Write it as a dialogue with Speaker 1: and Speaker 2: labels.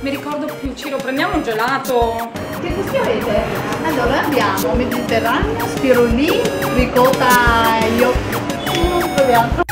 Speaker 1: mi ricordo più. Ciro, prendiamo un gelato.
Speaker 2: Che gusti avete? Allora abbiamo mediterraneo, spirulì, ricotta io. Proviamo.